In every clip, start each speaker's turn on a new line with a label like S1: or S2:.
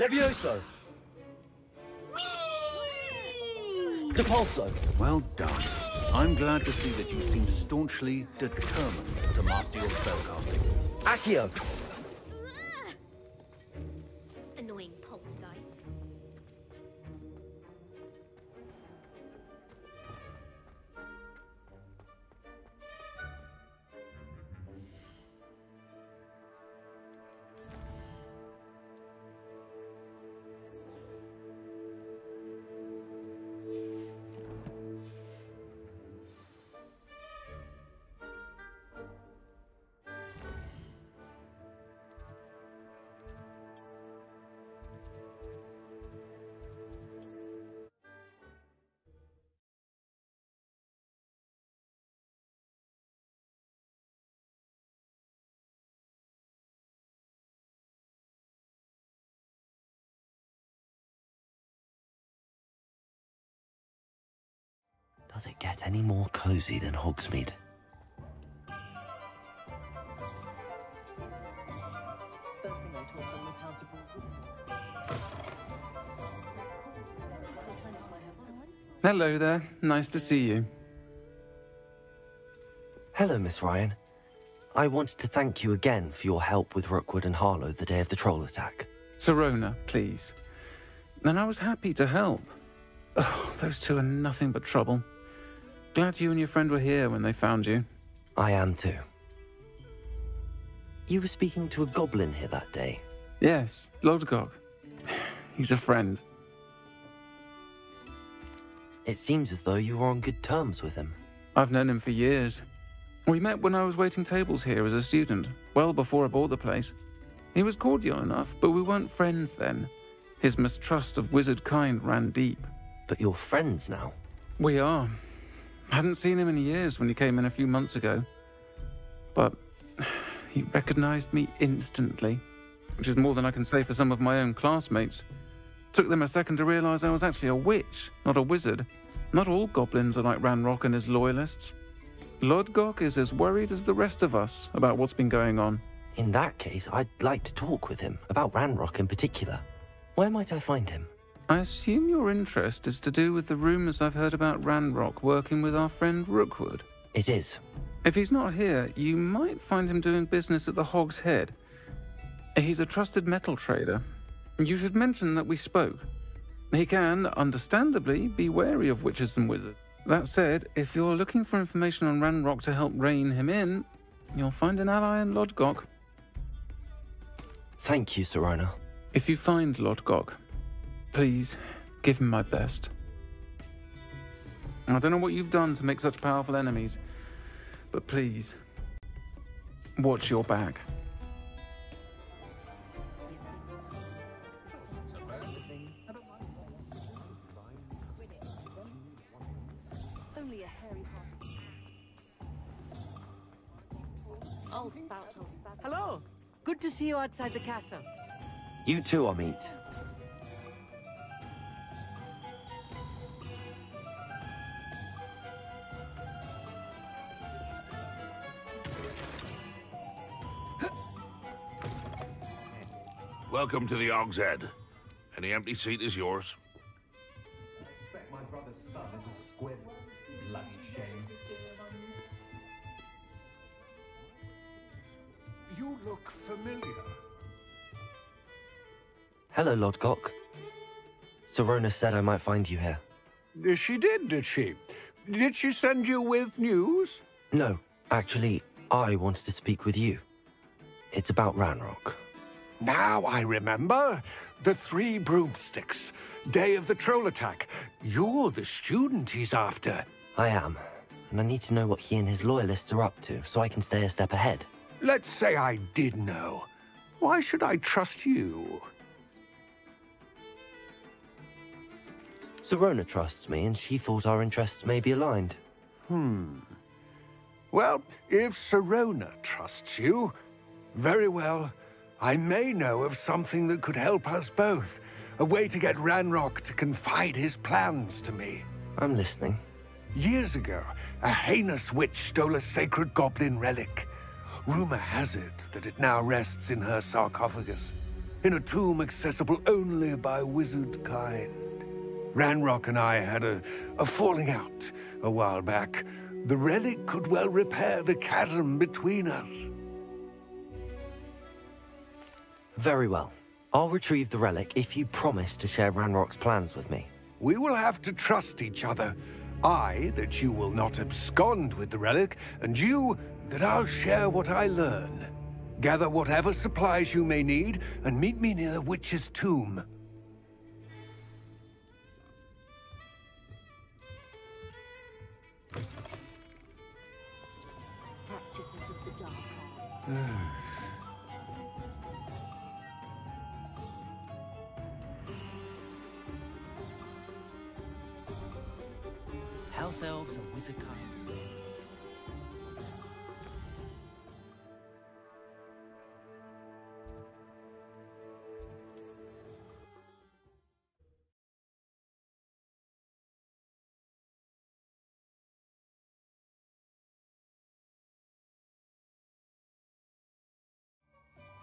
S1: Levioso! Depulso!
S2: Well done. I'm glad to see that you seem staunchly determined to master your spellcasting.
S1: Accio!
S3: Does it get any more cozy than Hogsmeade?
S4: First thing I taught them was how to brew
S5: Hello there. Nice to see you.
S3: Hello, Miss Ryan. I wanted to thank you again for your help with Rookwood and Harlow the day of the troll attack.
S5: Sirona, please. And I was happy to help. Oh, those two are nothing but trouble. Glad you and your friend were here when they found you.
S3: I am too. You were speaking to a goblin here that day.
S5: Yes, Lodgok. He's a friend.
S3: It seems as though you were on good terms with him.
S5: I've known him for years. We met when I was waiting tables here as a student, well before I bought the place. He was cordial enough, but we weren't friends then. His mistrust of wizard kind ran deep.
S3: But you're friends now.
S5: We are. Hadn't seen him in years when he came in a few months ago. But he recognized me instantly, which is more than I can say for some of my own classmates. Took them a second to realize I was actually a witch, not a wizard. Not all goblins are like Ranrock and his loyalists. Lodgok is as worried as the rest of us about what's been going on.
S3: In that case, I'd like to talk with him, about Ranrock in particular. Where might I find him?
S5: I assume your interest is to do with the rumors I've heard about Ranrock working with our friend Rookwood.
S3: It is.
S5: If he's not here, you might find him doing business at the Hog's Head. He's a trusted metal trader. You should mention that we spoke. He can, understandably, be wary of witches and wizards. That said, if you're looking for information on Ranrock to help rein him in, you'll find an ally in Lodgok.
S3: Thank you, Sirona.
S5: If you find Lodgok, please give him my best. I don't know what you've done to make such powerful enemies, but please, watch your back.
S4: Only a hairy
S6: spout, spout.
S4: Hello. Good to see you outside the castle.
S3: You too, Amit.
S7: Welcome to the Og's Head. Any empty seat is yours.
S8: expect my brother's son is a squib. Bloody shame.
S9: You look familiar.
S3: Hello, Lodgok. Sirona said I might find you here.
S9: She did, did she? Did she send you with news?
S3: No, actually, I wanted to speak with you. It's about Ranrock.
S9: Now I remember. The Three Broomsticks. Day of the troll attack. You're the student he's after.
S3: I am, and I need to know what he and his loyalists are up to so I can stay a step ahead.
S9: Let's say I did know. Why should I trust you?
S3: Sirona trusts me, and she thought our interests may be aligned.
S9: Hmm. Well, if Sirona trusts you, very well. I may know of something that could help us both. A way to get Ranrock to confide his plans to me.
S3: I'm listening.
S9: Years ago, a heinous witch stole a sacred goblin relic. Rumor has it that it now rests in her sarcophagus. in a tomb accessible only by wizard kind. Ranrock and I had a, a falling out a while back. The relic could well repair the chasm between us.
S3: Very well. I'll retrieve the relic if you promise to share Ranrock's plans with me.
S9: We will have to trust each other. I, that you will not abscond with the relic, and you, that I'll share what I learn. Gather whatever supplies you may need, and meet me near the witch's tomb.
S6: Practices of the dark arts.
S1: House elves and wizard kind.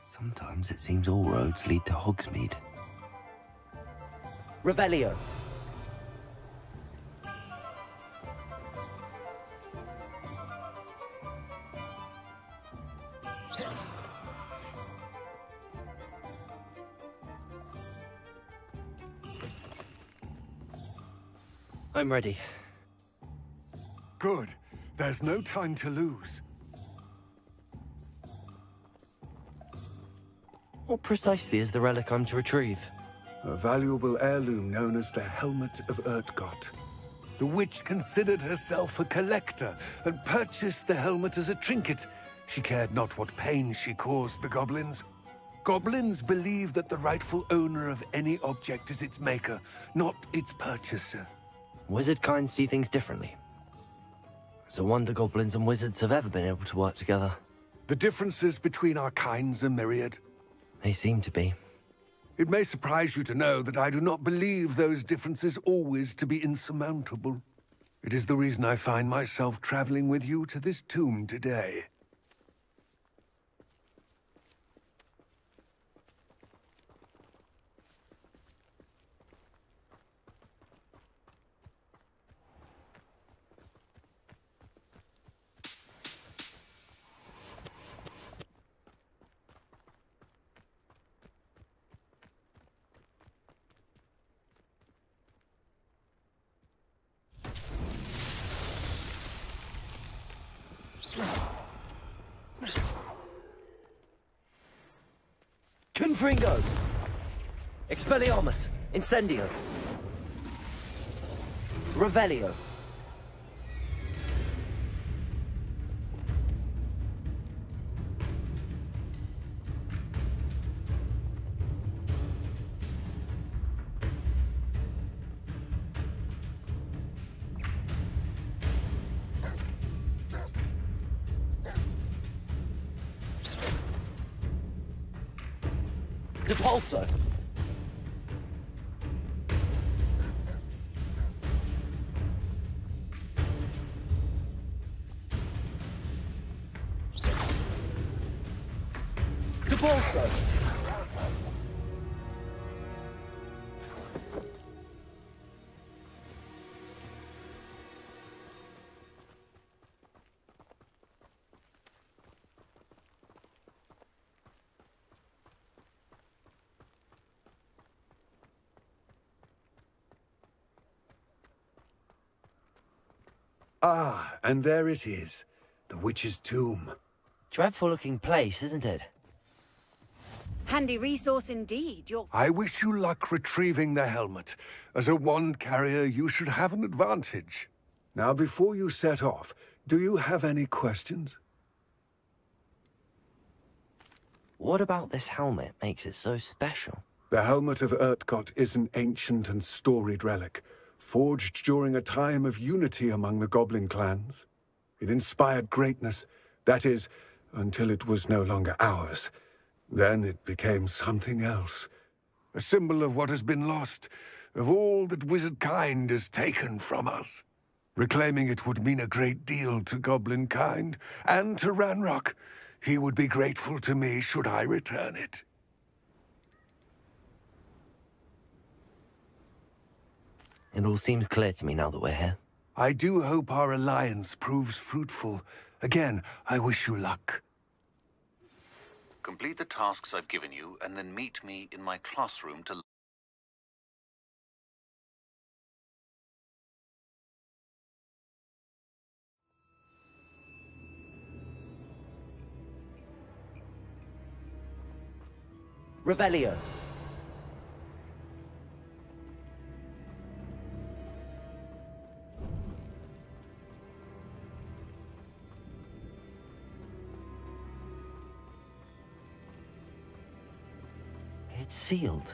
S3: Sometimes it seems all roads lead to Hogsmeade. Revelio. I'm ready.
S9: Good. There's no time to lose.
S3: What precisely is the relic I'm to retrieve?
S9: A valuable heirloom known as the Helmet of Urtkot. The witch considered herself a collector and purchased the helmet as a trinket. She cared not what pain she caused the goblins. Goblins believe that the rightful owner of any object is its maker, not its purchaser.
S3: Wizard kind see things differently. It's a wonder goblins and wizards have ever been able to work together.
S9: The differences between our kinds are myriad.
S3: They seem to be.
S9: It may surprise you to know that I do not believe those differences always to be insurmountable. It is the reason I find myself traveling with you to this tomb today.
S3: Confringo! Expelliarmus! Incendio! Revelio!
S9: Ah, and there it is. The witch's tomb.
S3: Dreadful looking place, isn't it?
S10: Handy resource indeed. Your
S9: I wish you luck retrieving the helmet. As a wand carrier, you should have an advantage. Now, before you set off, do you have any questions?
S3: What about this helmet makes it so special?
S9: The Helmet of Urtkot is an ancient and storied relic, forged during a time of unity among the goblin clans. It inspired greatness, that is, until it was no longer ours. Then it became something else. A symbol of what has been lost, of all that wizard kind has taken from us. Reclaiming it would mean a great deal to goblin kind, and to Ranrock. He would be grateful to me should I return it.
S3: It all seems clear to me now that we're here.
S9: I do hope our alliance proves fruitful. Again, I wish you luck.
S2: Complete the tasks I've given you, and then meet me in my classroom to...
S3: Revelio. It's sealed.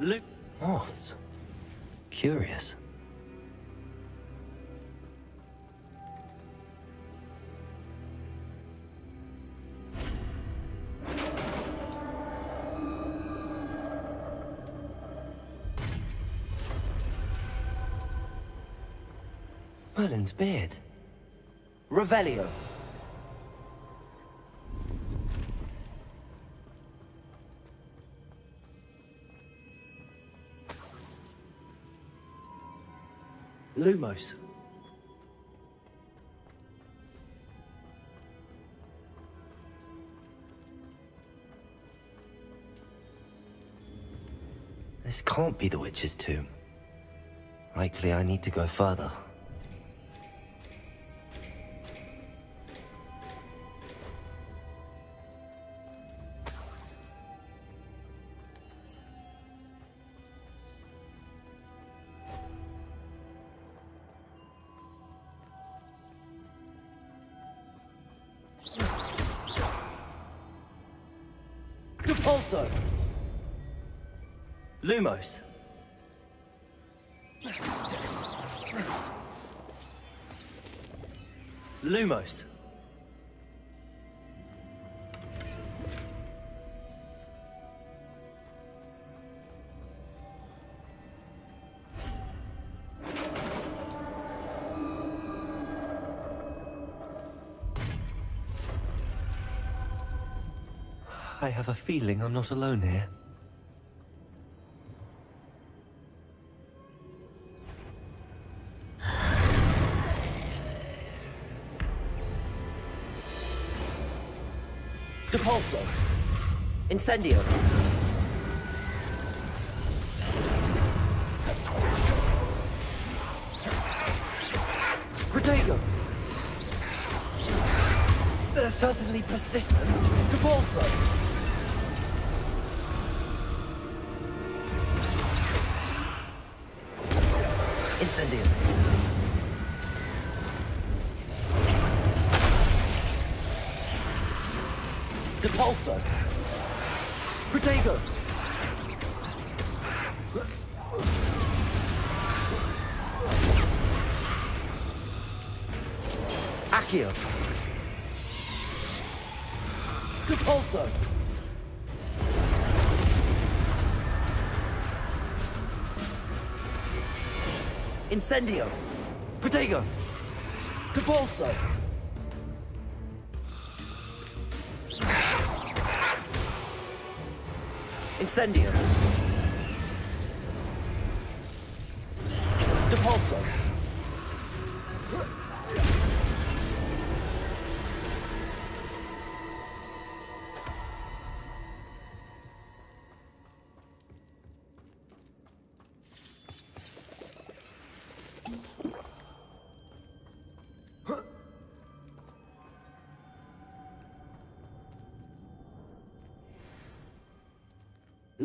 S3: Look. Moths. Curious. Merlin's beard. Revelio. Lumos. This can't be the witch's tomb. Likely I need to go further. Lumos. I have a feeling I'm not alone here. Incendio. Protego. They're certainly persistent. Depulso. Incendio. Depulso. Protego. Accio. Depulso. Incendio. Protego. Depulso. Incendio. Depulso.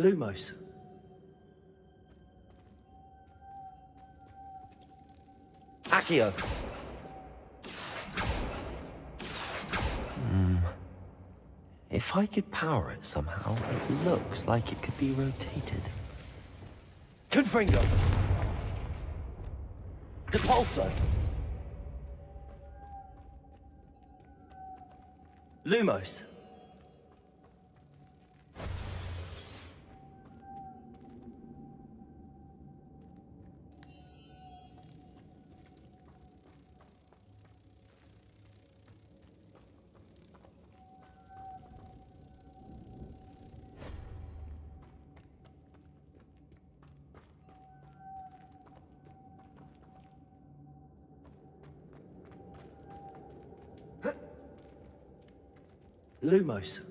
S3: Lumos. Accio. Hmm. If I could power it somehow, it looks like it could be rotated. Confringo. Depulso. Lumos. Lumos.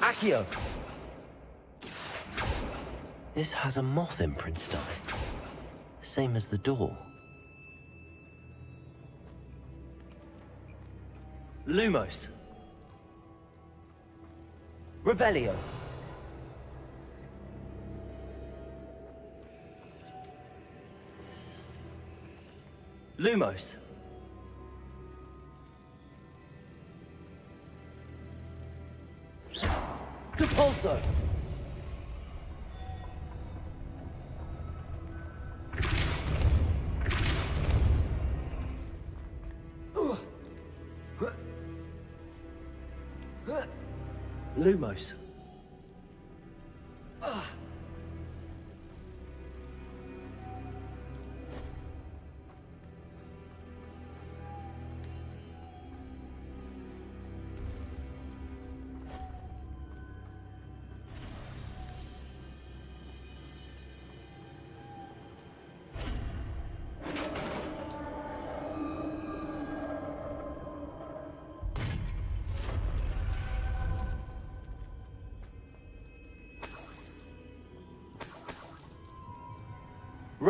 S3: Accio! This has a moth imprinted on it. Same as the door. Lumos. Revelio. Lumos. Depulso. Lumos.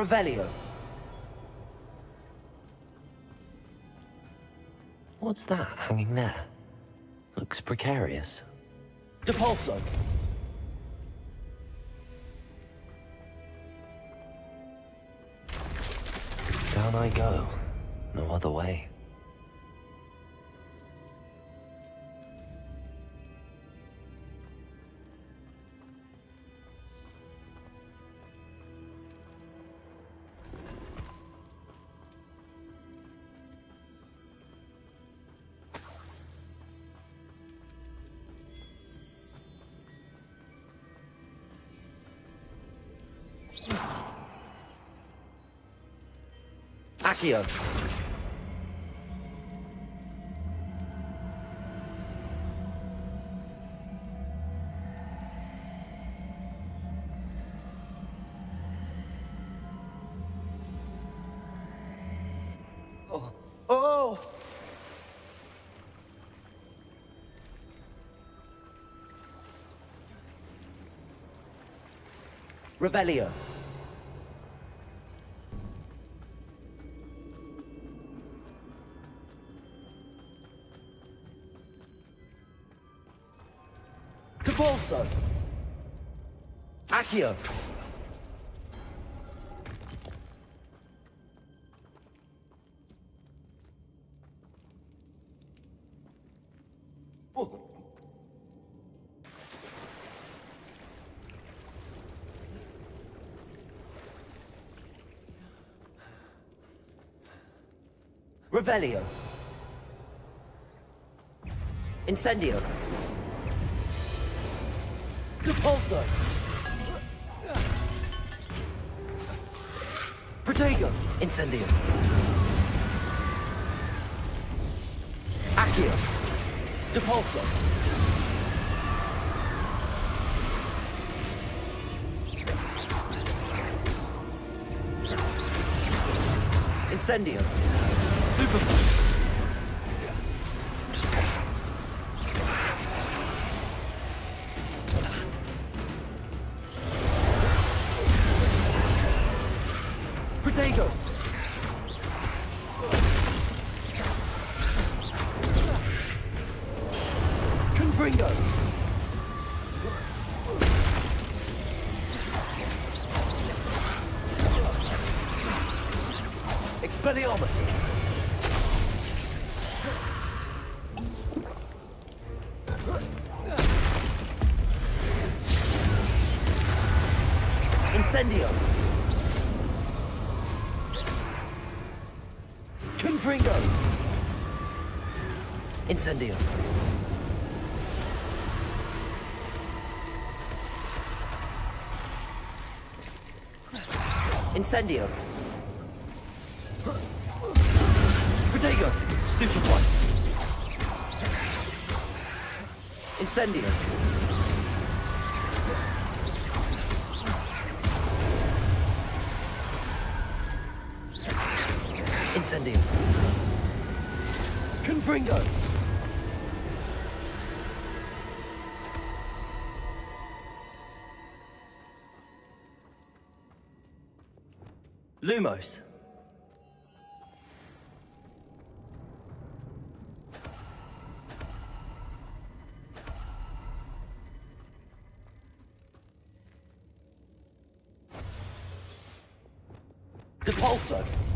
S3: Revelio. What's that hanging there? Looks precarious. Depulso. Down I go. No other way. Accio. Oh. Oh! Revelio. Depulso. Accio. Revelio. Incendio. Depulso. Protego. Incendio. Accio. Depulso. Incendio. Stupefy. Incendio. Incendio. Protego. Stupefy. Incendio. Incendio. Confringo. Lumos. Depulso.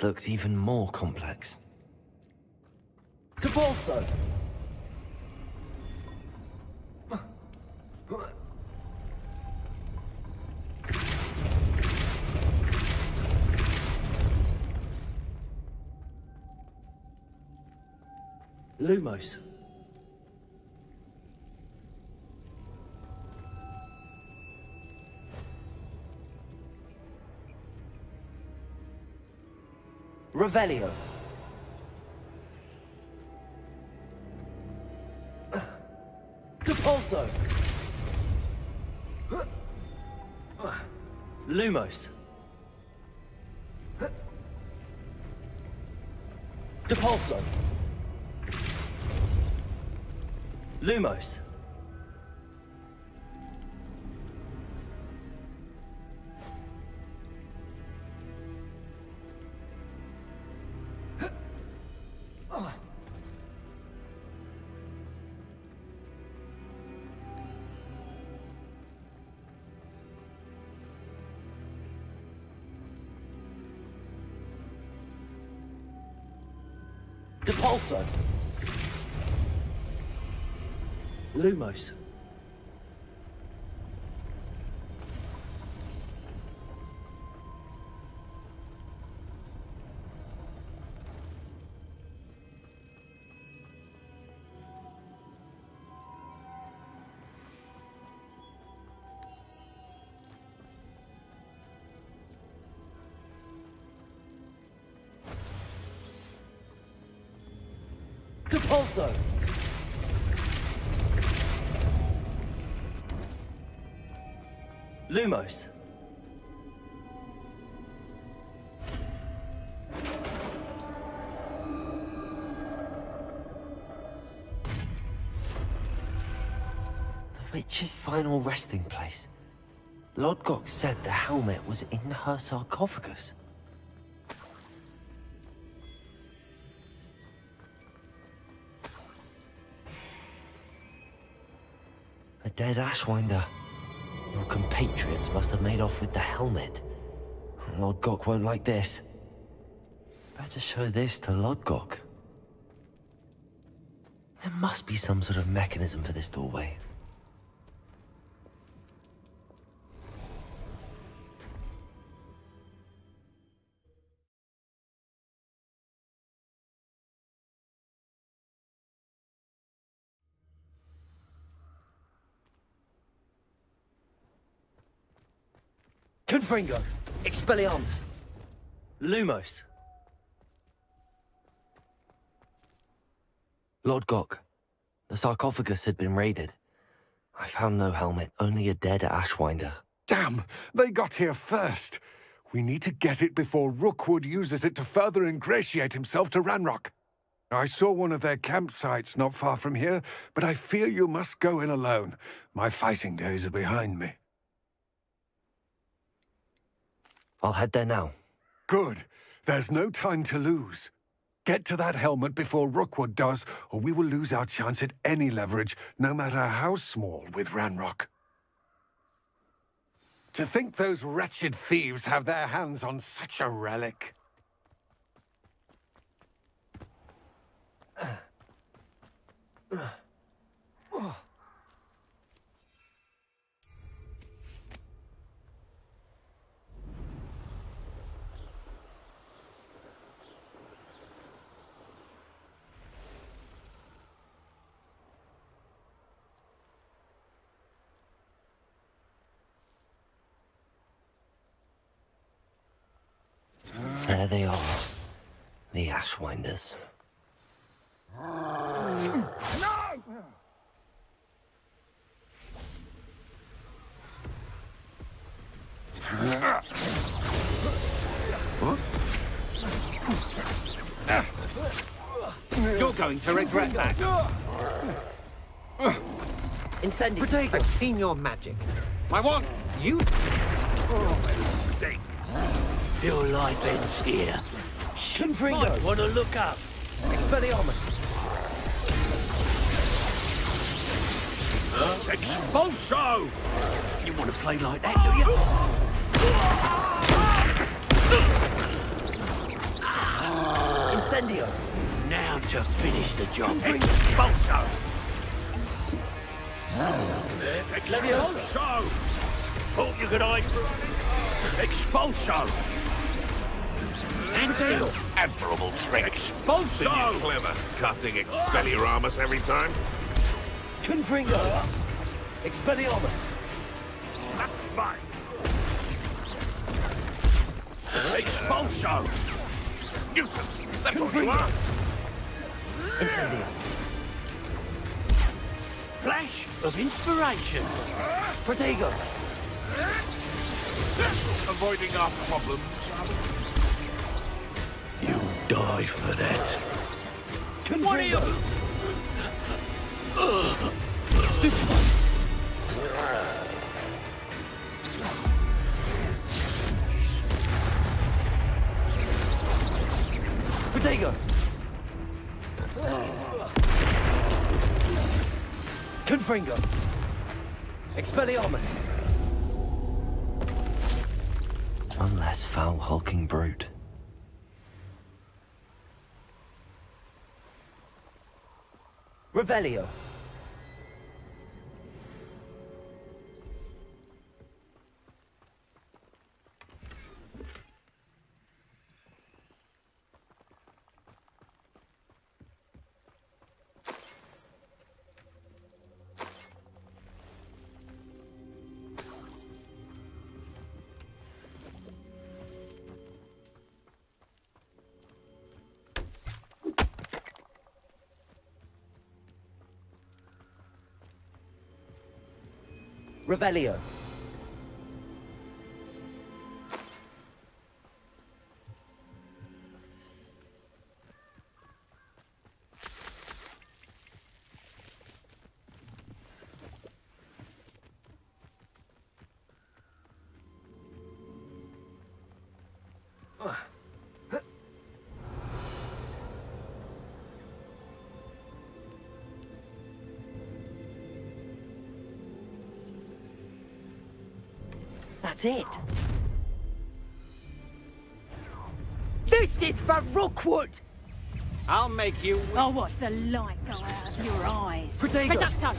S3: Looks even more complex. Depulso! Lumos. Revelio. Depulso. Lumos. Depulso. Lumos. Depulso. Lumos. Depulso. Lumos. The witch's final resting place. Lodgok said the helmet was in her sarcophagus. Dead Ashwinder. Your compatriots must have made off with the helmet. Lord Lodgok won't like this. Better show this to Lodgok. There must be some sort of mechanism for this doorway. Confringo! Expelliarmus! Lumos! Lodgok, the sarcophagus had been raided. I found no helmet, only a dead Ashwinder.
S9: Damn! They got here first. We need to get it before Rookwood uses it to further ingratiate himself to Ranrock. I saw one of their campsites not far from here, but I fear you must go in alone. My fighting days are behind me.
S3: I'll head there now.
S9: Good. There's no time to lose. Get to that helmet before Rookwood does, or we will lose our chance at any leverage, no matter how small, with Ranrock. To think those wretched thieves have their hands on such a relic.
S11: There they are. The Ashwinders.
S12: You're going to regret that.
S3: Incendio, I've seen your magic.
S12: My what?
S3: You
S13: Your life ends here.
S3: Confringo.
S13: Might want to look up.
S3: Expelliarmus.
S12: Expulso!
S13: You want to play like that, do you?
S3: Incendio.
S13: Now to finish the job.
S12: Expulso! Expulso! Thought you could hide from... Expulso!
S13: Stand still.
S7: Admirable trick.
S12: Expulso!
S7: Clever. Cutting Expelliarmus every time.
S3: Confringo. Expelliarmus.
S12: Mine. Expulso!
S7: Nuisance. That's what you are.
S3: Incendio.
S13: Flash of inspiration.
S3: Protego.
S7: Avoiding our problems.
S13: You die for that.
S3: What are you? Protego. Confringo. Expelliarmus.
S11: One less foul hulking brute.
S3: Revelio. Revelio. That's it.
S10: This is for Rookwood!
S3: I'll make you.
S10: I'll watch the light go out of your eyes.
S3: Protego.
S10: Reducto!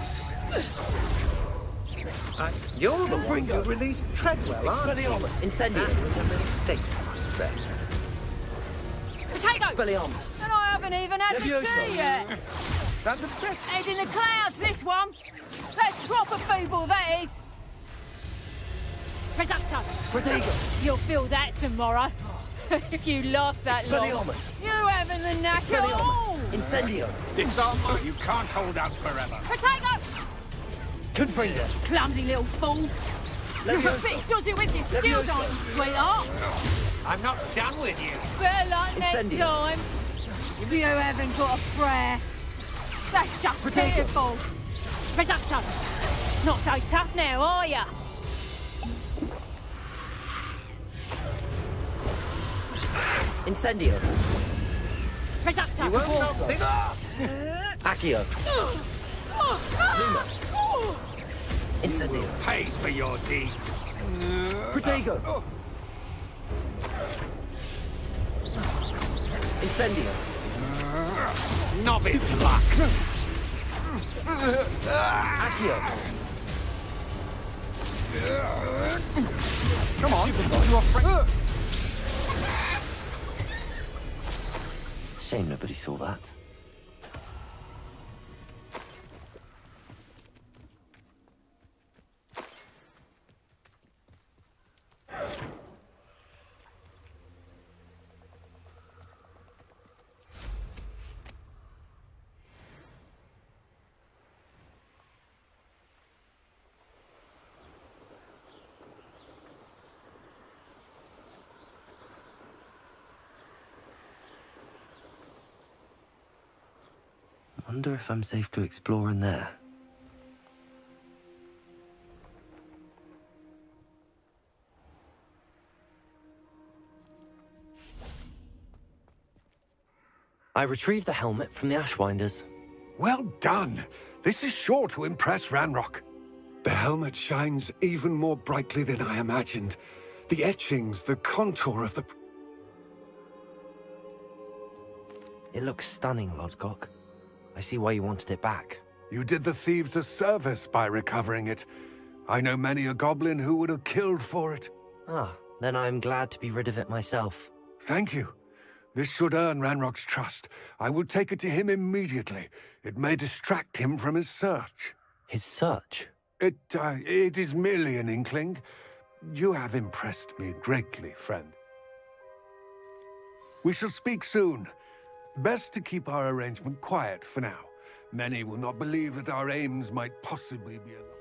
S3: Uh, you're the one who released Treadwell, aren't you? Incendio. That was a mistake, Fred.
S10: Potato!
S3: Expelliarmus.
S10: And I haven't even had my
S3: Leviosa.
S10: tea yet.
S3: That's the best.
S10: Head in the clouds, this one. That's proper football, that is. Reducto!
S3: Protego.
S10: You'll feel that tomorrow. if you last that long.
S3: Expelliarmus.
S10: You haven't the knack at all.
S3: Expelliarmus. Incendio.
S12: Disarmo, you can't hold out forever.
S10: Potato!
S3: Confringo.
S10: Clumsy little fool. You're a
S3: Leviosa.
S10: bit dodgy with your skills,
S3: Leviosa.
S10: aren't you, sweetheart?
S3: I'm not done with you.
S10: Better luck next
S3: Incendio.
S10: time. If you haven't got a prayer. That's just
S3: Protego.
S10: pitiful. Reducto. Not so tough now, are ya?
S3: Incendio.
S10: Reducto.
S3: You won't also. Accio. Lumos. Incendio.
S12: Pay for your deed.
S3: Protego. Incendio.
S12: Novice luck.
S3: Accio.
S12: Come on, you're friend.
S11: Shame nobody saw that.
S3: Wonder if I'm safe to explore in there. I retrieved the helmet from the Ashwinders.
S9: Well done. This is sure to impress Ranrock. The helmet shines even more brightly than I imagined. The etchings, the contour of the...
S3: It looks stunning, Lodgok. I see why you wanted it back.
S9: You did the thieves a service by recovering it. I know many a goblin who would have killed for it.
S3: Ah, then I'm glad to be rid of it myself.
S9: Thank you. This should earn Ranrock's trust. I will take it to him immediately. It may distract him from his search.
S3: His search?
S9: It, uh, it is merely an inkling. You have impressed me greatly, friend. We shall speak soon. Best to keep our arrangement quiet for now. Many will not believe that our aims might possibly be aligned.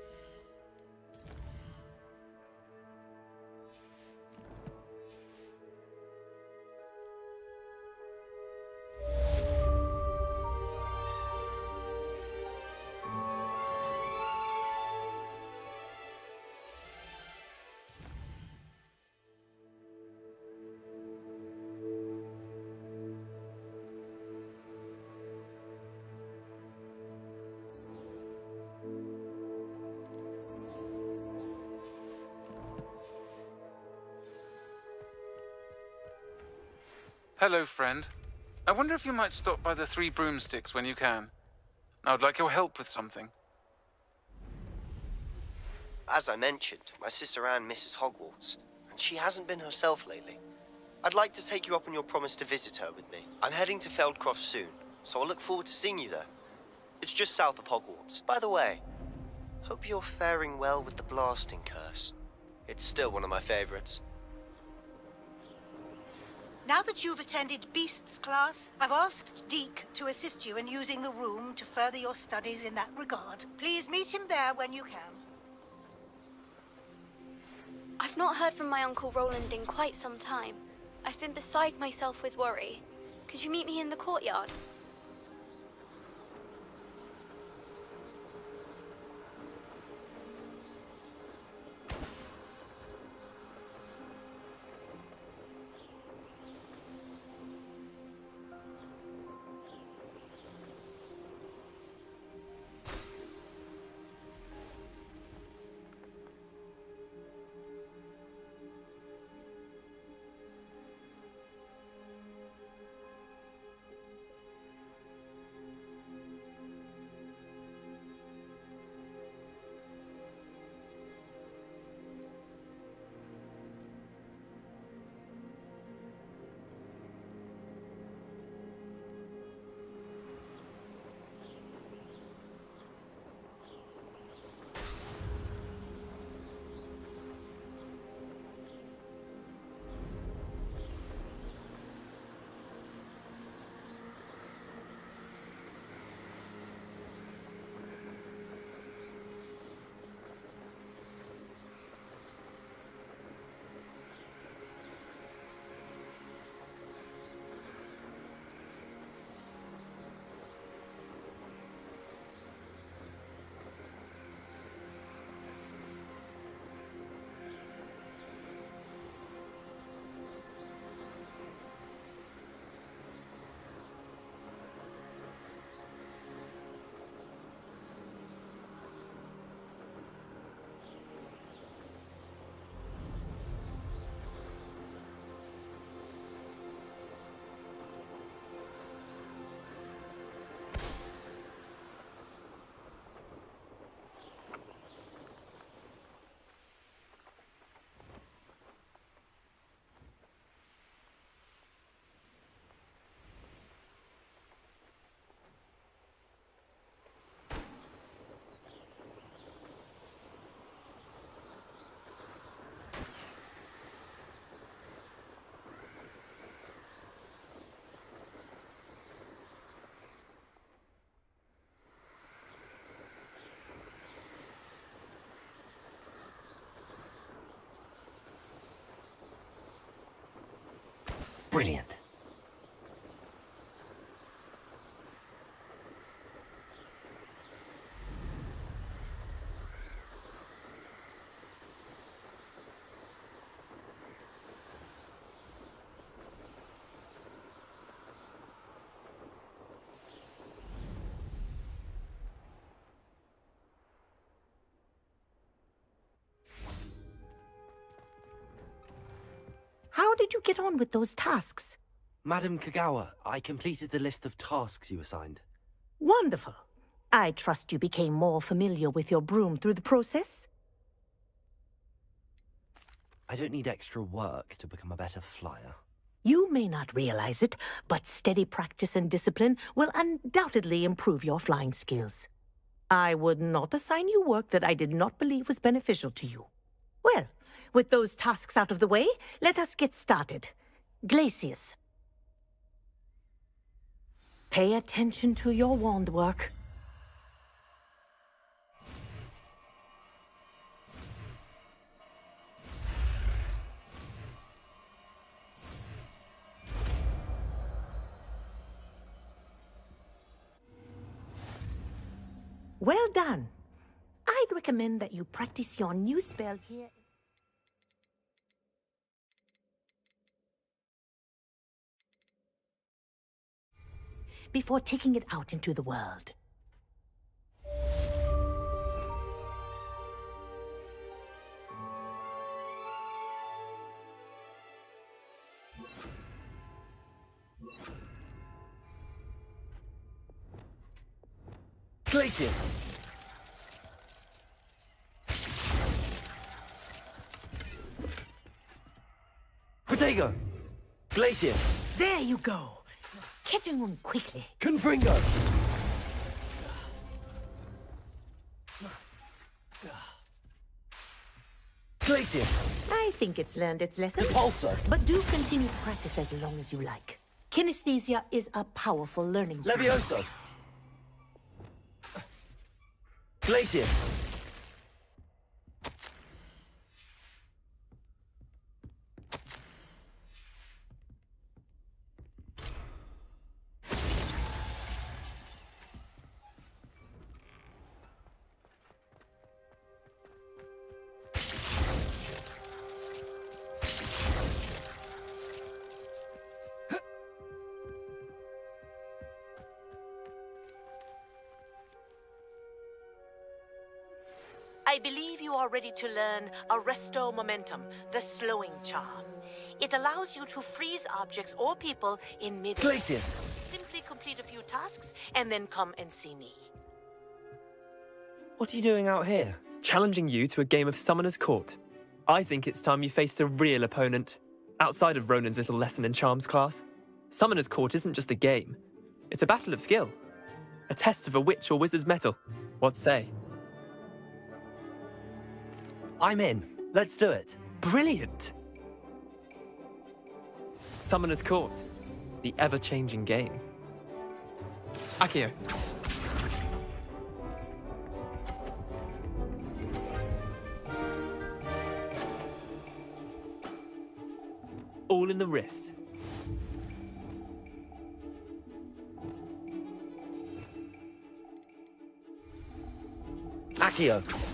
S5: Hello, friend. I wonder if you might stop by the Three Broomsticks when you can. I would like your help with something.
S14: As I mentioned, my sister Anne misses Hogwarts, and she hasn't been herself lately. I'd like to take you up on your promise to visit her with me. I'm heading to Feldcroft soon, so I'll look forward to seeing you there. It's just south of Hogwarts. By the way, hope you're faring well with the blasting curse. It's still one of my favorites.
S15: Now that you've attended Beasts class, I've asked Deke to assist you in using the room to further your studies in that regard. Please meet him there when you can.
S16: I've not heard from my Uncle Roland in quite some time. I've been beside myself with worry. Could you meet me in the courtyard?
S3: Brilliant.
S17: Did you get on with those tasks?
S3: Madam Kagawa, I completed the list of tasks you assigned.
S17: Wonderful. I trust you became more familiar with your broom through the process?
S3: I don't need extra work to become a better flyer.
S17: You may not realize it, but steady practice and discipline will undoubtedly improve your flying skills. I would not assign you work that I did not believe was beneficial to you. Well, with those tasks out of the way, let us get started. Glacius. Pay attention to your wand work. Well done. I'd recommend that you practice your new spell here. Before taking it out into the world.
S3: Glacius! Protego! Glacius!
S17: There you go. Catching them quickly.
S3: Confringo! Glacius!
S17: I think it's learned its lesson.
S3: Depulso!
S17: But do continue to practice as long as you like. Kinesthesia is a powerful learning tool.
S3: Levioso! Glacius!
S17: Believe you are ready to learn Arresto Momentum, the slowing charm. It allows you to freeze objects or people in mid.
S3: Glacius!
S17: Simply complete a few tasks and then come and see me.
S3: What are you doing out here?
S18: Challenging you to a game of Summoner's Court. I think it's time you faced a real opponent, outside of Ronen's little lesson in charms class. Summoner's Court isn't just a game, it's a battle of skill. A test of a witch or wizard's mettle. What say?
S3: I'm in. Let's do it.
S18: Brilliant! Summoner's Court, the ever-changing game. Accio. All in the wrist.
S3: Accio.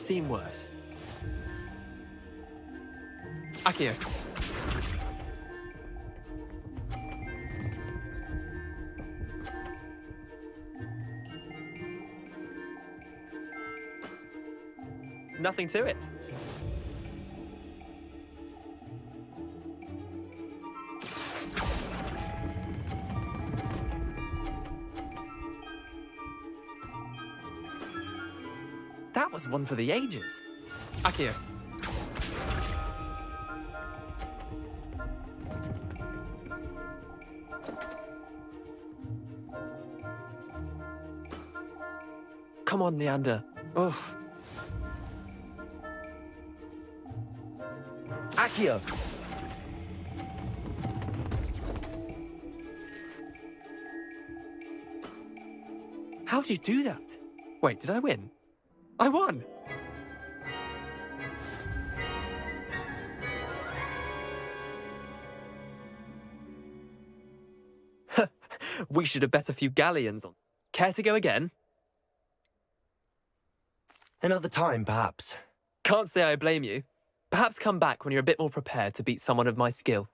S18: I've seen worse. Accio. Nothing to it. One for the ages. Accio. Come on, Leander. Ugh.
S3: Accio.
S18: How'd you do that? Wait, did I win? I won! we should have bet a few galleons on. Care to go again?
S3: Another time, perhaps.
S18: Can't say I blame you. Perhaps come back when you're a bit more prepared to beat someone of my skill.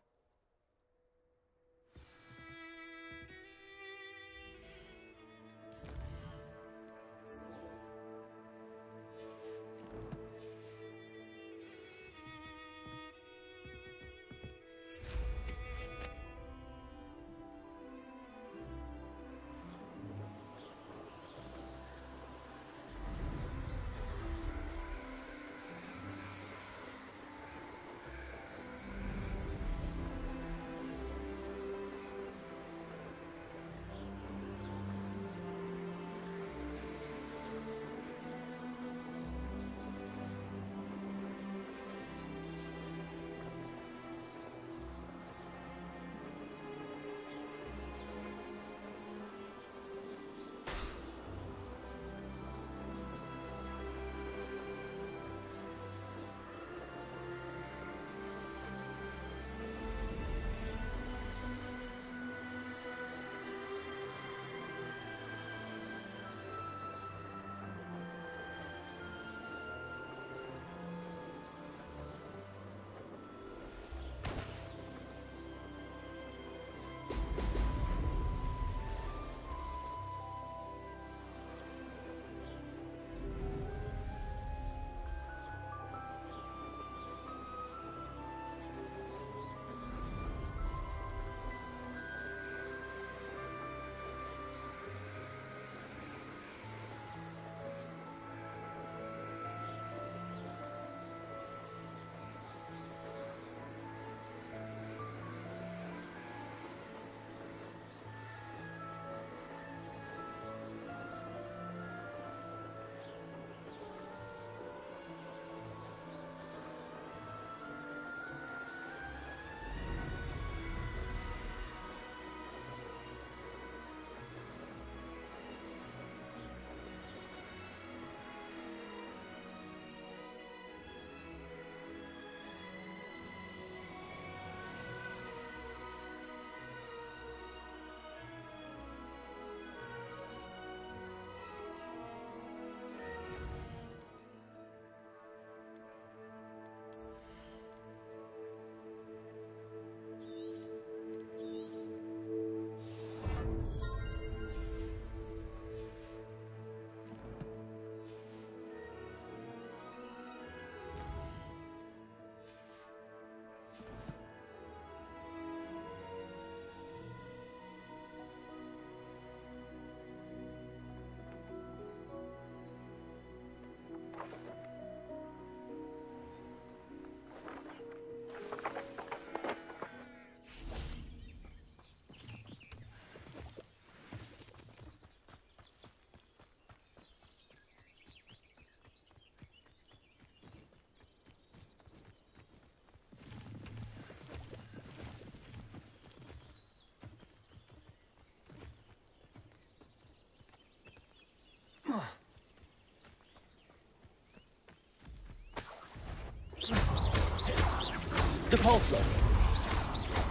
S3: Depulso.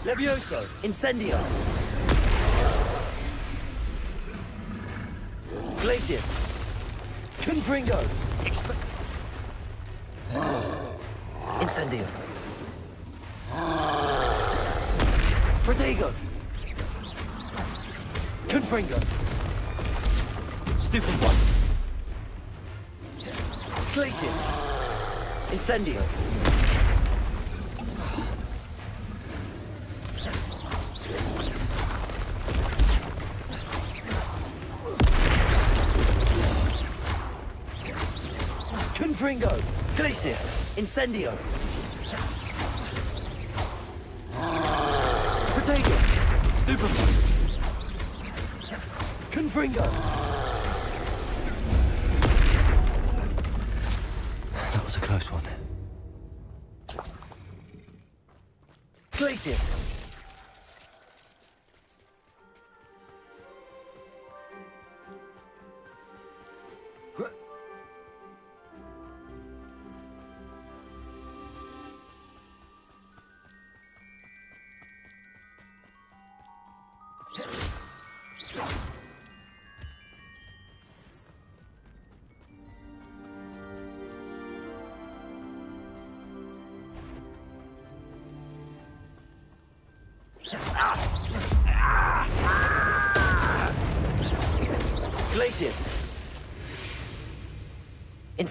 S3: Levioso. Incendio. Glacius. Confringo. Exp Incendio. Protego. Confringo. Stupid one. Glacius. Incendio. Glacius. Incendio. Protego. Stupefy. Confringo.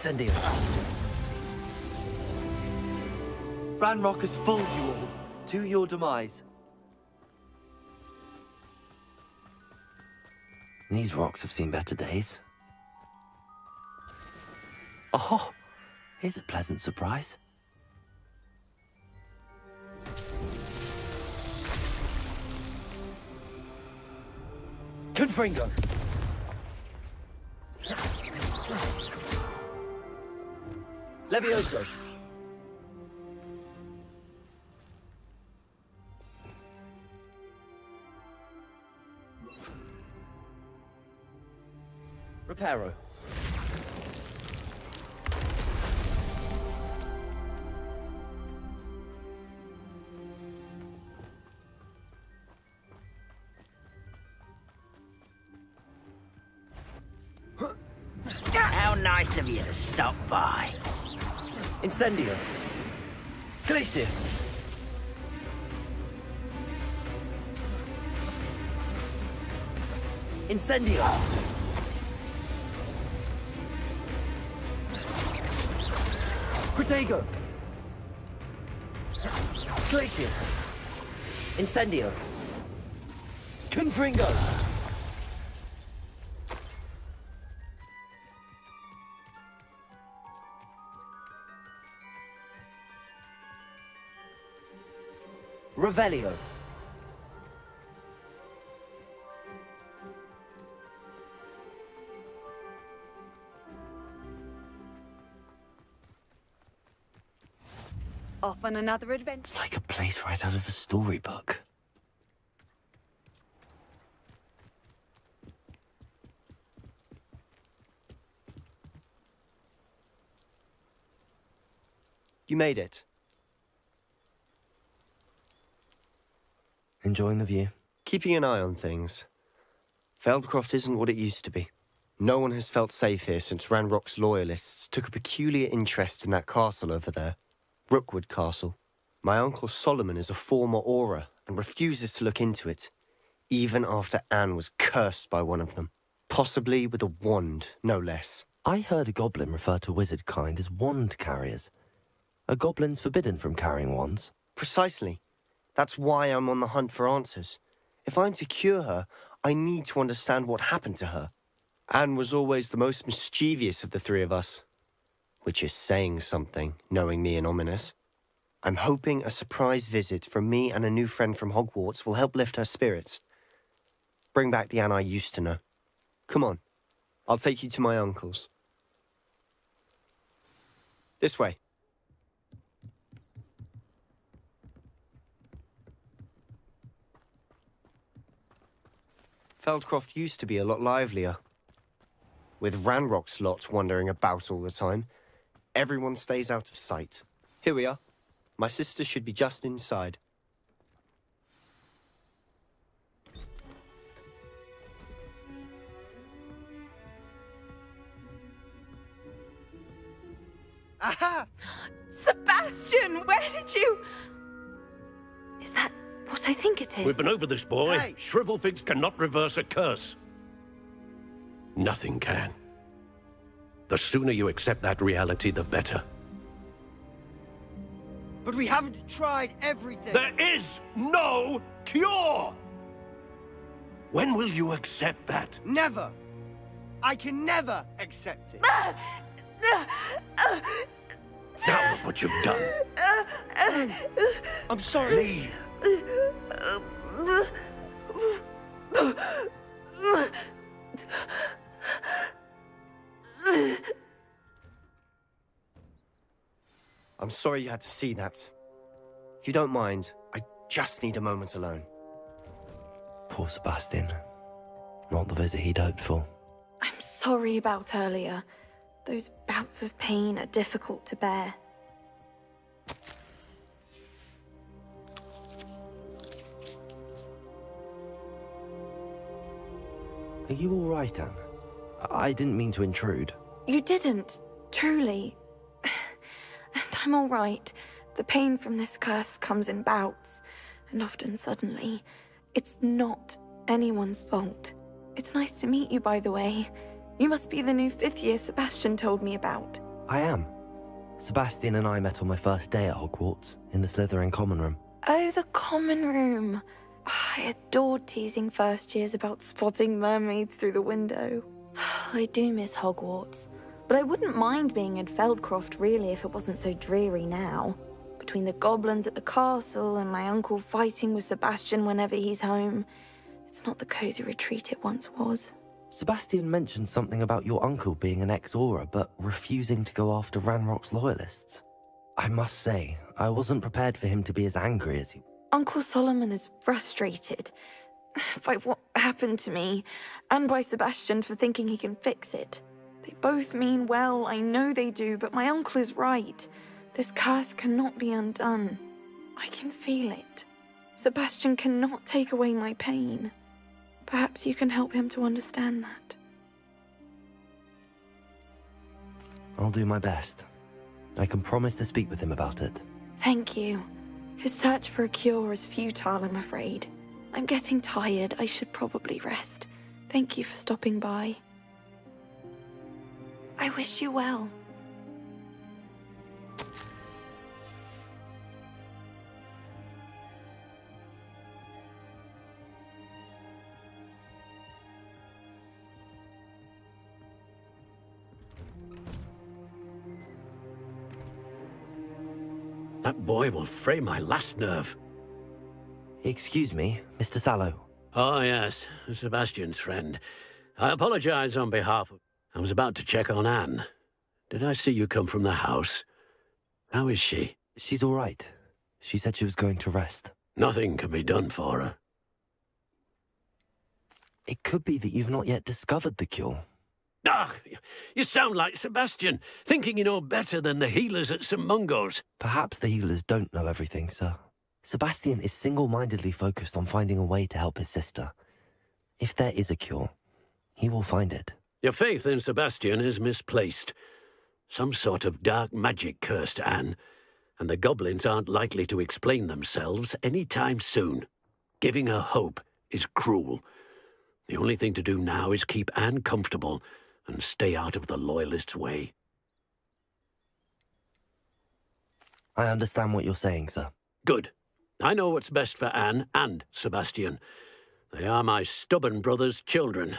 S3: Incendio. Ranrock has fooled you all. To your demise. These rocks have seen better days. Oh, here's a pleasant surprise. Confringo. Levioso. Reparo.
S12: How nice of you to stop by.
S3: Incendio. Glacius. Incendio. Protego. Glacius. Incendio. Confringo. Revelio.
S10: Off on another adventure.
S3: It's like a place right out of a storybook.
S14: You made it.
S3: Enjoying the view?
S14: Keeping an eye on things. Feldcroft isn't what it used to be. No one has felt safe here since Ranrock's loyalists took a peculiar interest in that castle over there. Rookwood Castle. My uncle Solomon is a former Auror and refuses to look into it, even after Anne was cursed by one of them. Possibly with a wand, no less.
S3: I heard a goblin refer to wizard kind as wand carriers. Are goblins forbidden from carrying wands?
S14: Precisely. That's why I'm on the hunt for answers. If I'm to cure her, I need to understand what happened to her. Anne was always the most mischievous of the three of us. Which is saying something, knowing me and Ominis. I'm hoping a surprise visit from me and a new friend from Hogwarts will help lift her spirits. Bring back the Anne I used to know. Come on. I'll take you to my uncle's. This way. Feldcroft used to be a lot livelier. With Ranrock's lot wandering about all the time, everyone stays out of sight. Here we are. My sister should be just inside.
S19: Aha! Sebastian, where did you. Is that what I think it is?
S13: We've been over this, boy. Hey. Shrivelfigs cannot reverse a curse. Nothing can. The sooner you accept that reality, the better.
S20: But we haven't tried everything.
S13: There is no cure! When will you accept that?
S20: Never. I can never accept it.
S13: Uh, uh, Now look what you've done.
S20: I'm sorry.
S14: I'm sorry you had to see that. If you don't mind, I just need a moment alone.
S3: Poor Sebastian. Not the visit he'd hoped for.
S21: I'm sorry about earlier. Those bouts of pain are difficult to bear.
S3: Are you all right, Anne? I didn't mean to intrude.
S21: You didn't, truly. And I'm all right. The pain from this curse comes in bouts, and often suddenly. It's not anyone's fault. It's nice to meet you, by the way. You must be the new fifth year Sebastian told me about.
S3: I am. Sebastian and I met on my first day at Hogwarts, in the Slytherin common room.
S21: Oh, the common room. I adored teasing first years about spotting mermaids through the window. I do miss Hogwarts, but I wouldn't mind being in Feldcroft really if it wasn't so dreary now. Between the goblins at the castle and my uncle fighting with Sebastian whenever he's home, it's not the cozy retreat it once was.
S3: Sebastian mentioned something about your uncle being an ex-Auror but refusing to go after Ranrock's loyalists. I must say, I wasn't prepared for him to be as angry as he...
S21: Uncle Solomon is frustrated by what happened to me, and by Sebastian for thinking he can fix it. They both mean well, I know they do, but my uncle is right. This curse cannot be undone. I can feel it. Sebastian cannot take away my pain. Perhaps you can help him to understand that.
S3: I'll do my best. I can promise to speak with him about it.
S21: Thank you. His search for a cure is futile, I'm afraid. I'm getting tired. I should probably rest. Thank you for stopping by. I wish you well.
S13: Boy will fray my last nerve.
S3: Excuse me, Mr. Sallow.
S13: Oh, yes, Sebastian's friend. I apologize on behalf of... I was about to check on Anne. Did I see you come from the house? How is she?
S3: She's all right. She said she was going to rest.
S13: Nothing can be done for her.
S3: It could be that you've not yet discovered the cure.
S13: Ah, you sound like Sebastian, thinking you know better than the healers at St. Mungo's.
S3: Perhaps the healers don't know everything, sir. Sebastian is single-mindedly focused on finding a way to help his sister. If there is a cure, he will find it.
S13: Your faith in Sebastian is misplaced. Some sort of dark magic cursed Anne, and the goblins aren't likely to explain themselves any time soon. Giving her hope is cruel. The only thing to do now is keep Anne comfortable and stay out of the Loyalists' way.
S3: I understand what you're saying, sir.
S13: Good. I know what's best for Anne and Sebastian. They are my stubborn brother's children.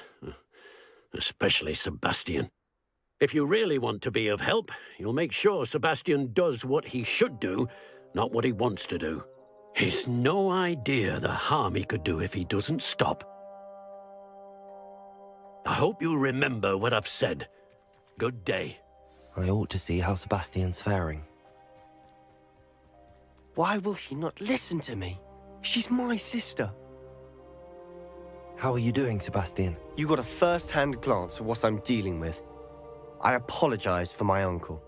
S13: Especially Sebastian. If you really want to be of help, you'll make sure Sebastian does what he should do, not what he wants to do. He's no idea the harm he could do if he doesn't stop. I hope you remember what I've said. Good day.
S3: I ought to see how Sebastian's faring.
S14: Why will he not listen to me? She's my sister.
S3: How are you doing, Sebastian?
S14: You got a first-hand glance at what I'm dealing with. I apologize for my uncle.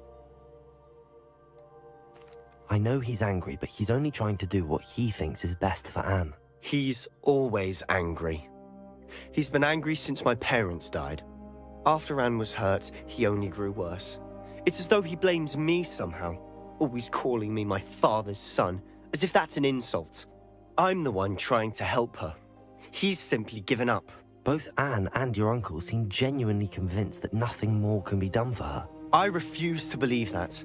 S3: I I know he's angry, but he's only trying to do what he thinks is best for Anne.
S14: He's always angry. He's been angry since my parents died. After Anne was hurt, he only grew worse. It's as though he blames me somehow, always calling me my father's son, as if that's an insult. I'm the one trying to help her. He's simply given up.
S3: Both Anne and your uncle seem genuinely convinced that nothing more can be done for her.
S14: I refuse to believe that.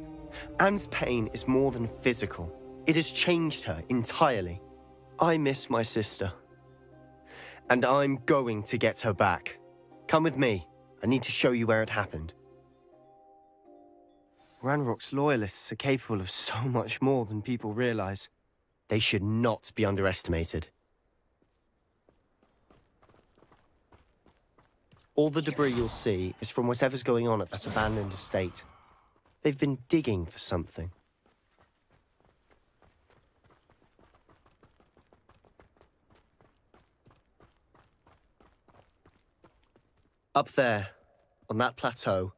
S14: Anne's pain is more than physical. It has changed her entirely. I miss my sister. And I'm going to get her back. Come with me. I need to show you where it happened. Ranrock's loyalists are capable of so much more than people realize. They should not be underestimated. All the debris you'll see is from whatever's going on at that abandoned estate. They've been digging for something. Up there, on that plateau,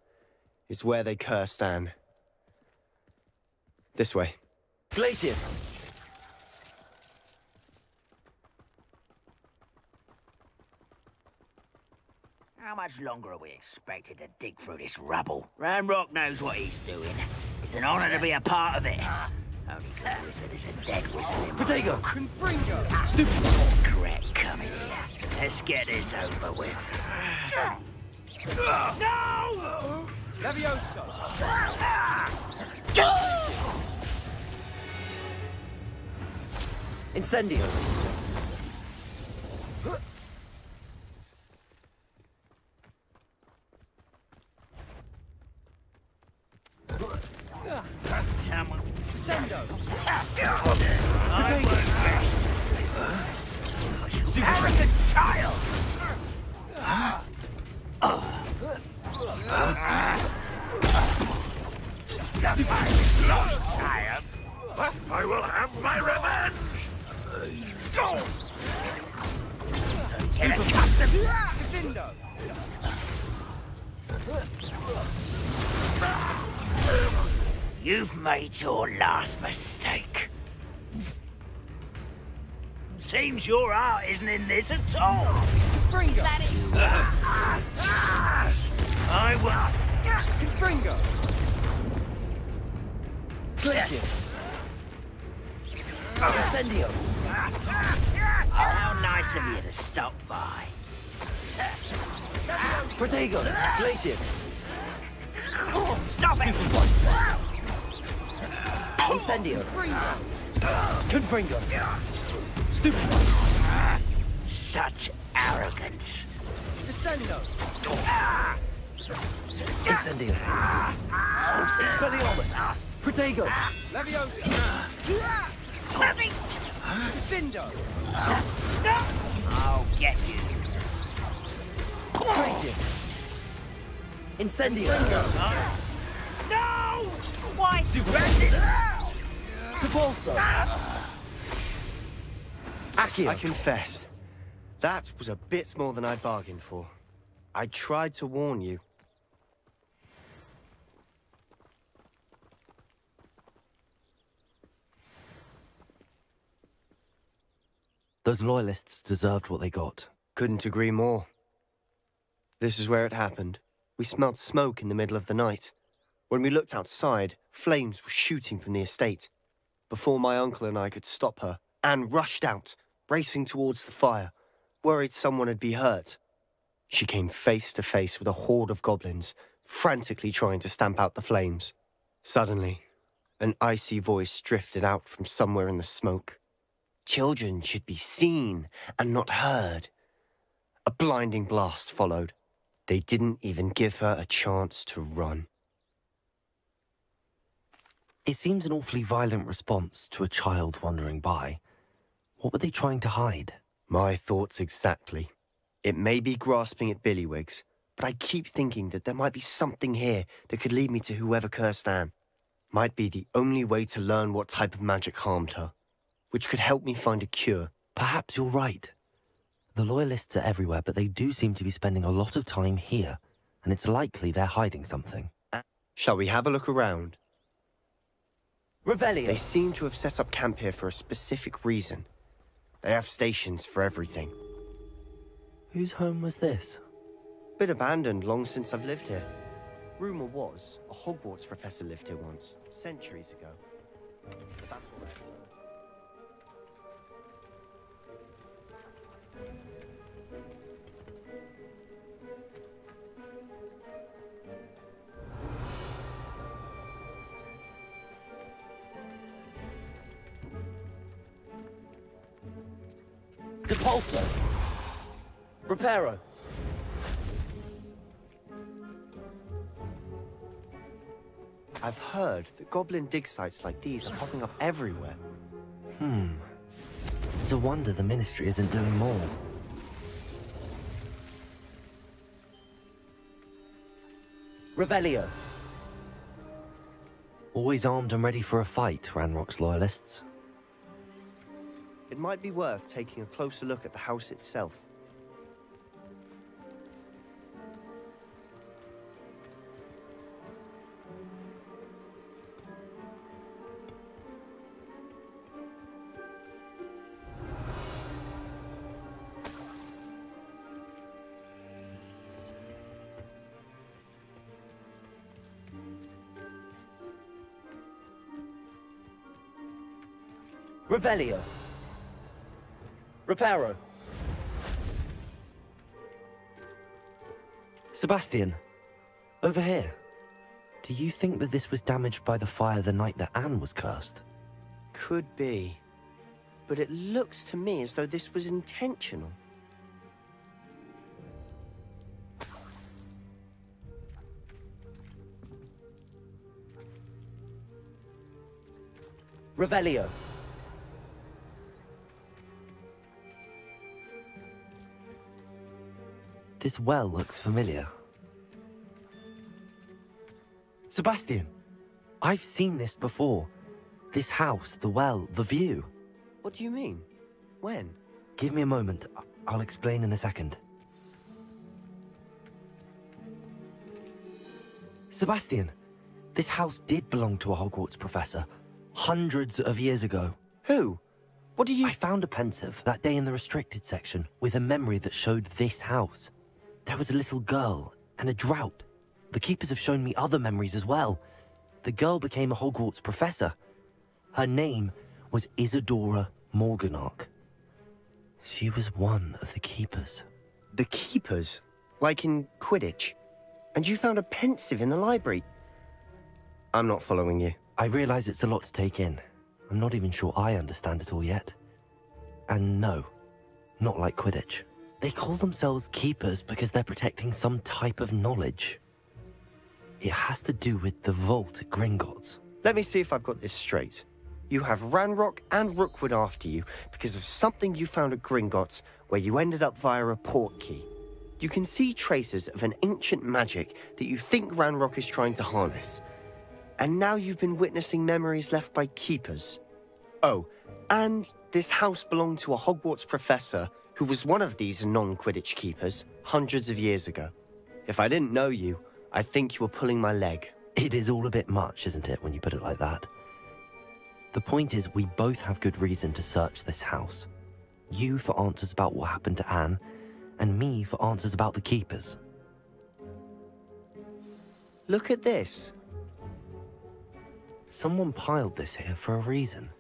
S14: is where they cursed Anne. This way.
S3: Glacius!
S1: How much longer are we expected to dig through this rubble? Ranrock knows what he's doing. It's an honor to be a part of it. Ah, only good wizard is a dead wizard in my
S3: Protego!
S12: Confringo!
S3: Stupid!
S1: Let's get this over with. No!
S12: Levioso!
S3: Incendio!
S1: Someone.
S12: Descendo!
S1: I work best. Arrogant child! Tired?
S7: I will have my revenge! Go!
S1: Get accustomed.
S12: Defendo!
S1: You've made your last mistake. Seems your art isn't in this at all.
S12: Confringo!
S1: I will.
S12: Confringo!
S3: Glacius! Incendio!
S1: How nice of you to stop by.
S3: Protego! Glacius!
S1: Stop it!
S3: Incendio! Confringo! Stupid!
S1: Such arrogance.
S12: Descendo!
S3: Incendio! Expelliarmus! Protego!
S12: Levioso!
S1: Let me.
S12: Defendo!
S1: I'll get you.
S3: Glacius! Incendio!
S1: No! Why stupid?
S3: Depulso! Accio!
S14: I confess, that was a bit more than I bargained for. I tried to warn you.
S3: Those loyalists deserved what they got.
S14: Couldn't agree more. This is where it happened. We smelled smoke in the middle of the night. When we looked outside, flames were shooting from the estate. Before my uncle and I could stop her, Anne rushed out, racing towards the fire, worried someone had been hurt. She came face to face with a horde of goblins, frantically trying to stamp out the flames. Suddenly, an icy voice drifted out from somewhere in the smoke. Children should be seen and not heard. A blinding blast followed. They didn't even give her a chance to run.
S3: It seems an awfully violent response to a child wandering by. What were they trying to hide?
S14: My thoughts exactly. It may be grasping at Billywigs, but I keep thinking that there might be something here that could lead me to whoever cursed Anne. Might be the only way to learn what type of magic harmed her, which could help me find a cure.
S3: Perhaps you're right. The Loyalists are everywhere, but they do seem to be spending a lot of time here, and it's likely they're hiding something.
S14: Uh, shall we have a look around? Revelio. They seem to have set up camp here for a specific reason. They have stations for everything.
S3: Whose home was this?
S14: Been abandoned long since I've lived here. Rumour was, a Hogwarts professor lived here once, centuries ago. But that's what I
S3: Depulso! Reparo!
S14: I've heard that goblin dig sites like these are popping up everywhere.
S3: Hmm. It's a wonder the Ministry isn't doing more. Revelio! Always armed and ready for a fight, Ranrock's loyalists.
S14: It might be worth taking a closer look at the house itself.
S3: Revelio! Reparo! Sebastian, over here. Do you think that this was damaged by the fire the night that Anne was cursed?
S14: Could be. But it looks to me as though this was intentional.
S3: Revelio! This well looks familiar. Sebastian, I've seen this before. This house, the well, the view.
S14: What do you mean? When?
S3: Give me a moment. I'll explain in a second. Sebastian, this house did belong to a Hogwarts professor hundreds of years ago.
S14: Who? What do you...
S3: I found a Pensieve that day in the restricted section with a memory that showed this house. There was a little girl and a drought. The keepers have shown me other memories as well. The girl became a Hogwarts professor. Her name was Isidora Morganach. She was one of the keepers.
S14: The keepers? Like in Quidditch? And you found a Pensieve in the library? I'm not following you.
S3: I realize it's a lot to take in. I'm not even sure I understand it all yet. And no, not like Quidditch. They call themselves keepers because they're protecting some type of knowledge. It has to do with the vault at Gringotts.
S14: Let me see if I've got this straight. You have Ranrock and Rookwood after you because of something you found at Gringotts where you ended up via a port key. You can see traces of an ancient magic that you think Ranrock is trying to harness. And now you've been witnessing memories left by keepers. Oh, and this house belonged to a Hogwarts professor who was one of these non-Quidditch keepers hundreds of years ago. If I didn't know you, I'd think you were pulling my leg.
S3: It is all a bit much, isn't it, when you put it like that? The point is, we both have good reason to search this house. You for answers about what happened to Anne, and me for answers about the keepers.
S14: Look at this.
S3: Someone piled this here for a reason.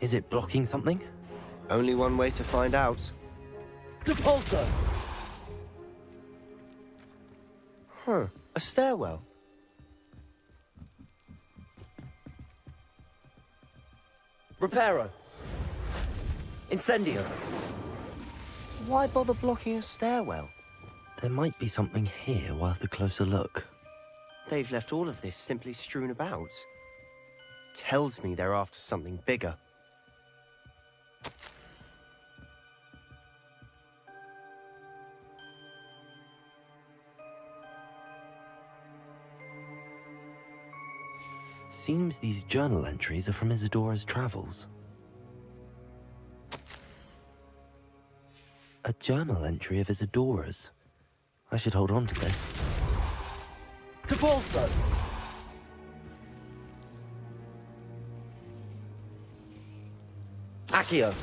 S3: Is it blocking something?
S14: Only one way to find out.
S3: Depulso!
S14: Huh, a stairwell.
S3: Reparo! Incendio!
S14: Why bother blocking a stairwell?
S3: There might be something here worth a closer look.
S14: They've left all of this simply strewn about. Tells me they're after something bigger.
S3: Seems these journal entries are from Isidora's travels. A journal entry of Isidora's. I should hold on to this. Depulso! Accio!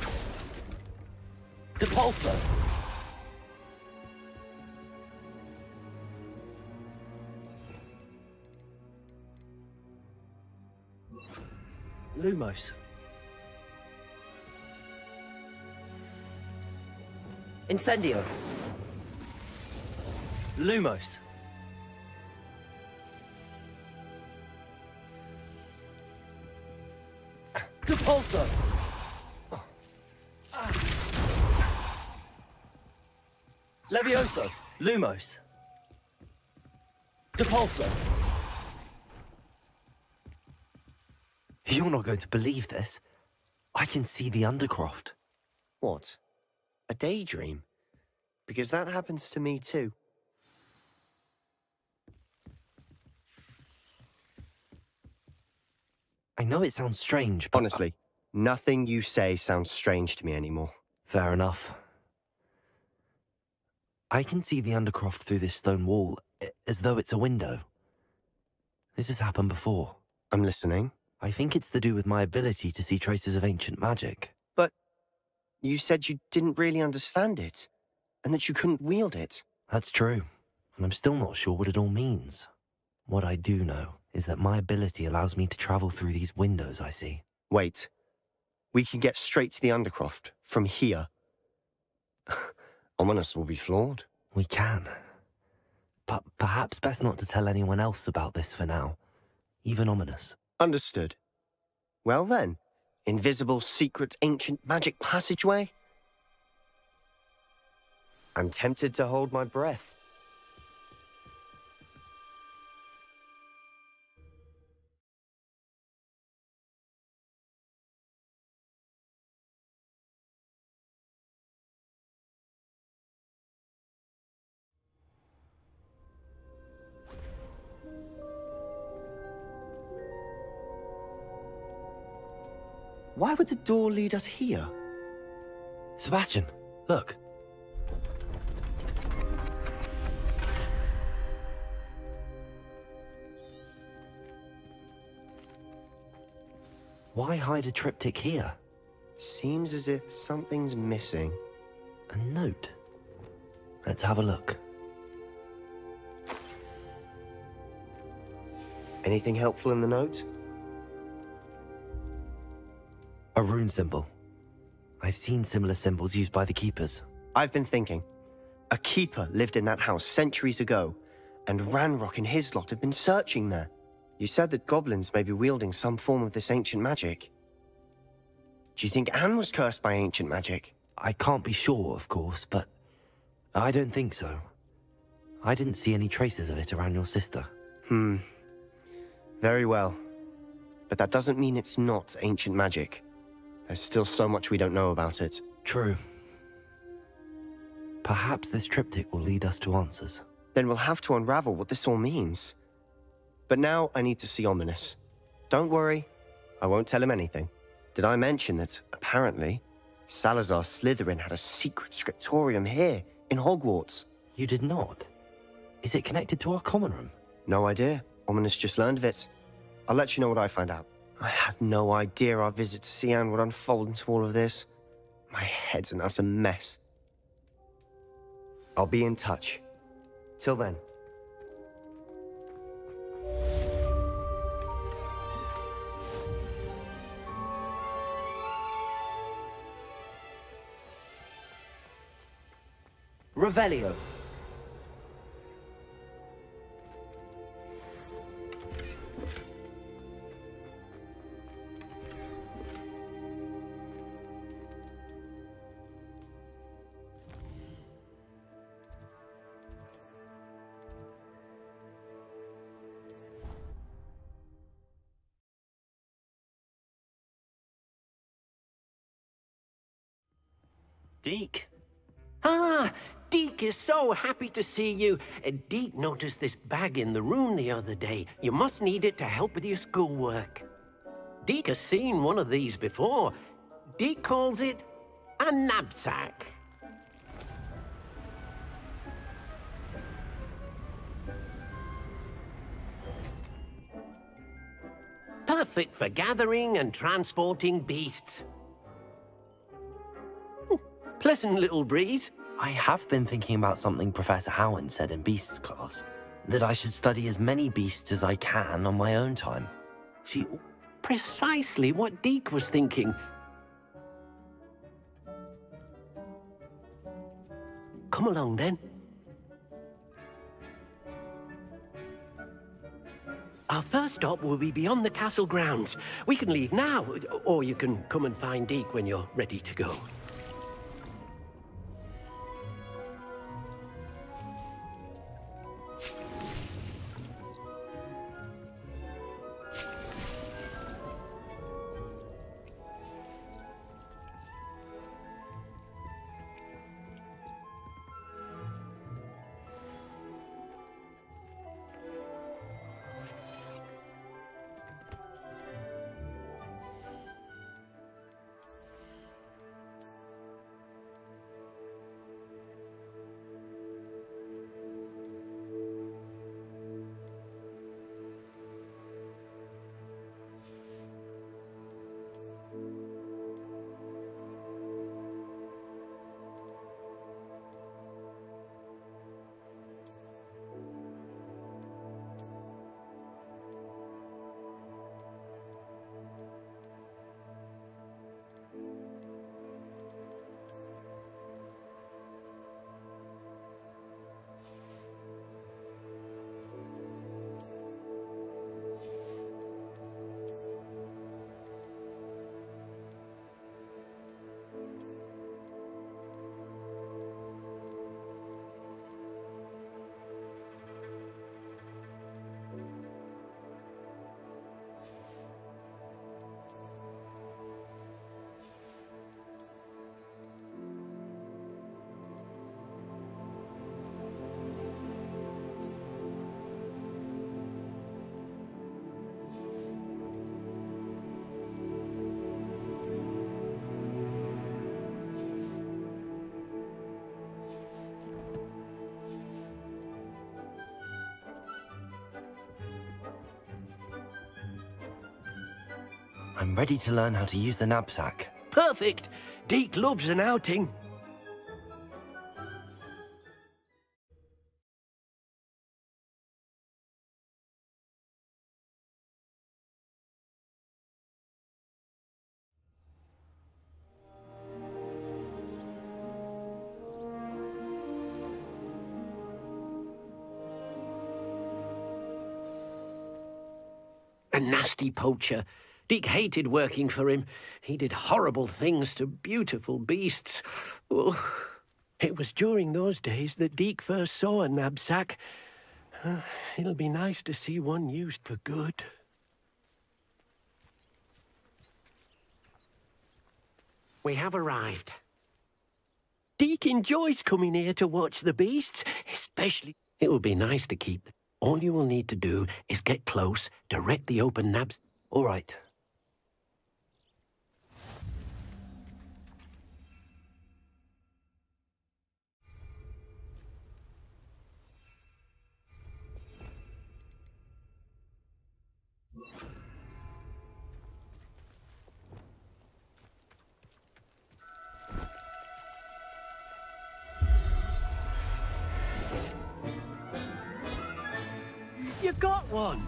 S3: To Lumos. Incendio. Lumos. Depulso. Levioso. Lumos. Depulso. You're not going to believe this. I can see the Undercroft.
S14: What? A daydream? Because that happens to me too.
S3: I know it sounds strange, but...
S14: Honestly, nothing you say sounds strange to me anymore.
S3: Fair enough. I can see the Undercroft through this stone wall, as though it's a window. This has happened before.
S14: I'm listening.
S3: I think it's to do with my ability to see traces of ancient magic.
S14: But you said you didn't really understand it, and that you couldn't wield it.
S3: That's true, and I'm still not sure what it all means. What I do know is that my ability allows me to travel through these windows I see.
S14: Wait. We can get straight to the Undercroft from here. Ominis will be floored.
S3: We can. But perhaps best not to tell anyone else about this for now. Even Ominis.
S14: Understood. Well then, invisible, secret, ancient magic passageway? I'm tempted to hold my breath. Would the door lead us here?
S3: Sebastian, look. Why hide a triptych here?
S14: Seems as if something's missing.
S3: A note. Let's have a look.
S14: Anything helpful in the note?
S3: A rune symbol. I've seen similar symbols used by the Keepers.
S14: I've been thinking. A Keeper lived in that house centuries ago, and Ranrock and his lot have been searching there. You said that goblins may be wielding some form of this ancient magic. Do you think Anne was cursed by ancient magic?
S3: I can't be sure, of course, but I don't think so. I didn't see any traces of it around your sister.
S14: Hmm. Very well. But that doesn't mean it's not ancient magic. There's still so much we don't know about it.
S3: True. Perhaps this triptych will lead us to answers.
S14: Then we'll have to unravel what this all means. But now I need to see Ominis. Don't worry, I won't tell him anything. Did I mention that, apparently, Salazar Slytherin had a secret scriptorium here, in Hogwarts?
S3: You did not? Is it connected to our common room?
S14: No idea. Ominis just learned of it. I'll let you know what I find out. I had no idea our visit to Cian would unfold into all of this. My head's an utter mess. I'll be in touch. Till then.
S3: Revelio.
S13: Deek? Ah, Deek is so happy to see you. Uh, Deek noticed this bag in the room the other day. You must need it to help with your schoolwork. Deek has seen one of these before. Deek calls it a Nab-Sack. Perfect for gathering and transporting beasts. Pleasant little breeze.
S3: I have been thinking about something Professor Howin said in Beasts class that I should study as many beasts as I can on my own time.
S13: She. Precisely what Deek was thinking. Come along then. Our first stop will be beyond the castle grounds. We can leave now, or you can come and find Deek when you're ready to go.
S3: I'm ready to learn how to use the Nab-Sack.
S13: Perfect! Deek loves an outing. A nasty poacher. Deek hated working for him. He did horrible things to beautiful beasts. Oh. It was during those days that Deek first saw a Nab-Sack. Uh, it'll be nice to see one used for good. We have arrived. Deek enjoys coming here to watch the beasts, especially... It will be nice to keep... All you will need to do is get close, direct the open nabs...
S3: All right.
S13: One!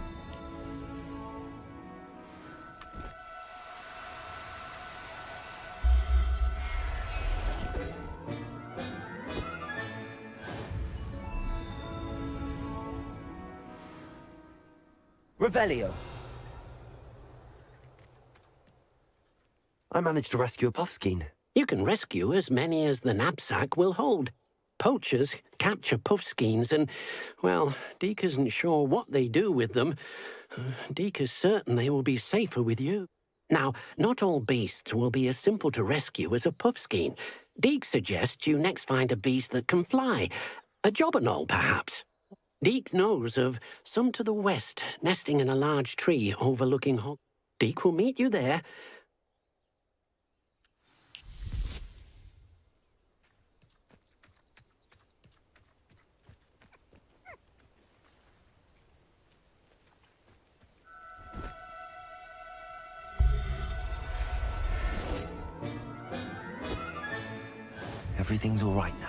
S3: Revelio. I managed to rescue a puffskein.
S13: You can rescue as many as the Nab-Sack will hold. Poachers capture puffskeins and, well, Deek isn't sure what they do with them. Uh, Deek is certain they will be safer with you. Now, not all beasts will be as simple to rescue as a puffskein. Deek suggests you next find a beast that can fly. A jobberknoll, perhaps. Deek knows of some to the west, nesting in a large tree overlooking Hog. Deek will meet you there.
S3: Everything's all right now.